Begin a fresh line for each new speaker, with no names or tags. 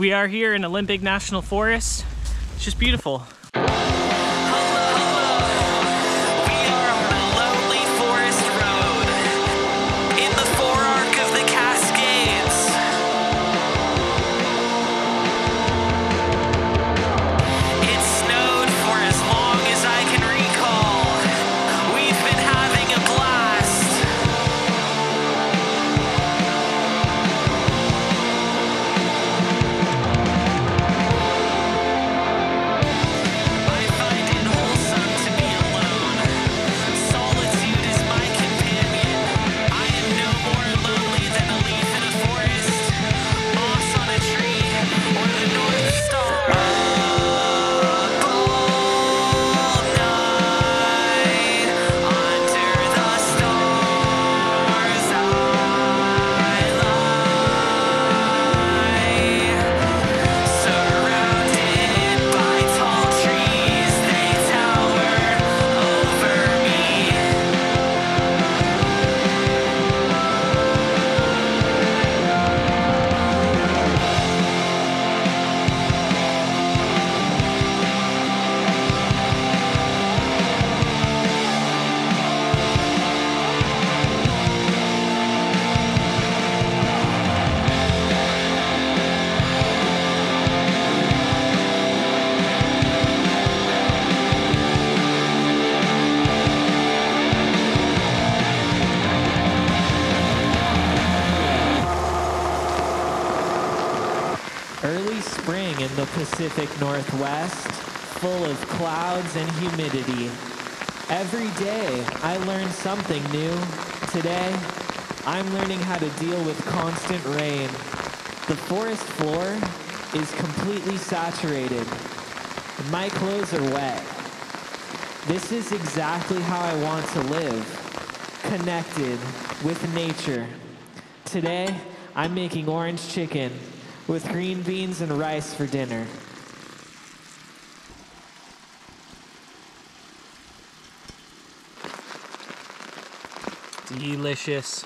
We are here in Olympic National Forest. It's just beautiful.
Early spring in the Pacific Northwest, full of clouds and humidity. Every day I learn something new. Today, I'm learning how to deal with constant rain. The forest floor is completely saturated. My clothes are wet. This is exactly how I want to live, connected with nature. Today, I'm making orange chicken with green beans and rice for dinner.
Delicious.